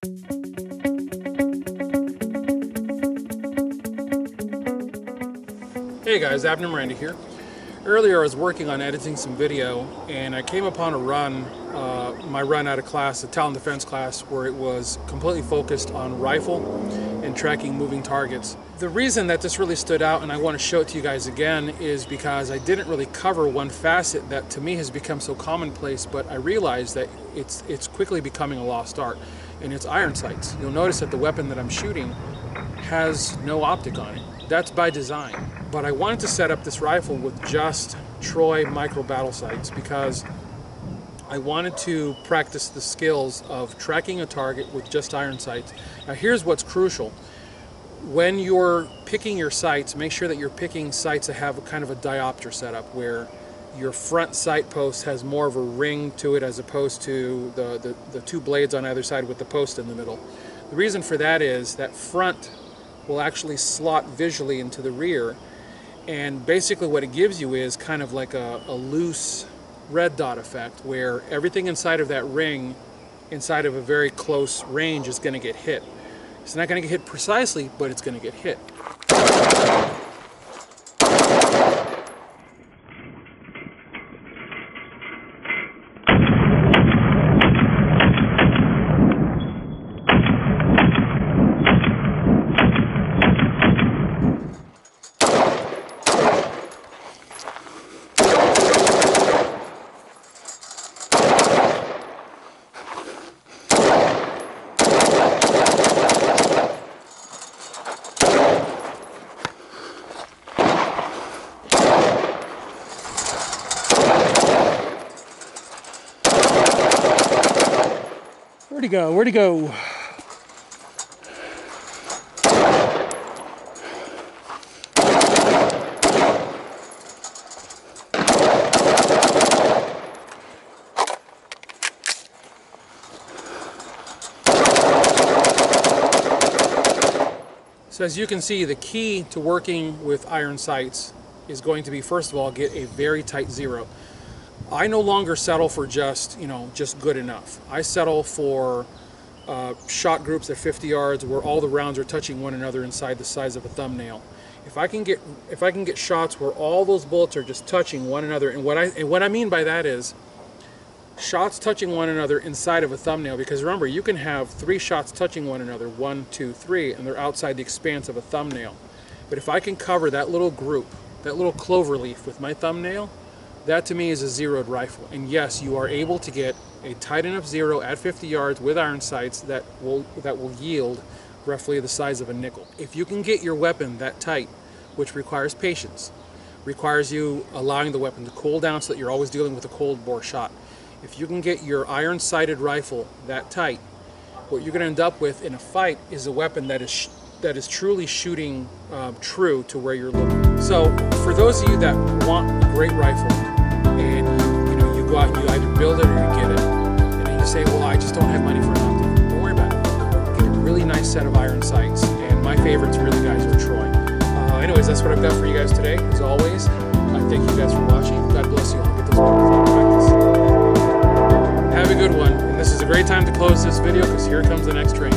Hey guys, Abner Miranda here. Earlier I was working on editing some video and I came upon a run, uh, my run out of class, a talent defense class, where it was completely focused on rifle and tracking moving targets. The reason that this really stood out and I want to show it to you guys again is because I didn't really cover one facet that to me has become so commonplace, but I realized that it's, it's quickly becoming a lost art and it's iron sights. You'll notice that the weapon that I'm shooting has no optic on it. That's by design. But I wanted to set up this rifle with just Troy micro battle sights because I wanted to practice the skills of tracking a target with just iron sights. Now here's what's crucial. When you're picking your sights, make sure that you're picking sights that have a kind of a diopter setup where your front sight post has more of a ring to it as opposed to the, the, the two blades on either side with the post in the middle. The reason for that is that front will actually slot visually into the rear. And basically what it gives you is kind of like a, a loose red dot effect where everything inside of that ring, inside of a very close range is going to get hit. It's not going to get hit precisely, but it's going to get hit. Where'd he go? Where'd he go? So as you can see, the key to working with iron sights is going to be, first of all, get a very tight zero. I no longer settle for just, you know, just good enough. I settle for uh, shot groups at 50 yards where all the rounds are touching one another inside the size of a thumbnail. If I can get if I can get shots where all those bullets are just touching one another, and what I and what I mean by that is shots touching one another inside of a thumbnail because remember you can have three shots touching one another one two three and they're outside the expanse of a thumbnail but if I can cover that little group that little clover leaf with my thumbnail that to me is a zeroed rifle. And yes you are able to get a tight enough zero at 50 yards with iron sights that will that will yield roughly the size of a nickel. If you can get your weapon that tight which requires patience requires you allowing the weapon to cool down so that you're always dealing with a cold bore shot if you can get your iron sighted rifle that tight, what you're going to end up with in a fight is a weapon that is that is truly shooting uh, true to where you're looking. So for those of you that want a great rifle and you, know you go out and you either build it or you get it, and then you say, well, I just don't have money for an optic. Don't worry about it. Get a really nice set of iron sights, and my favorites really guys are Troy. Uh, anyways, that's what I've got for you guys today. As always, I thank you guys for watching. God bless you all. Get those practice. have a good one. And this is a great time to close this video because here comes the next train.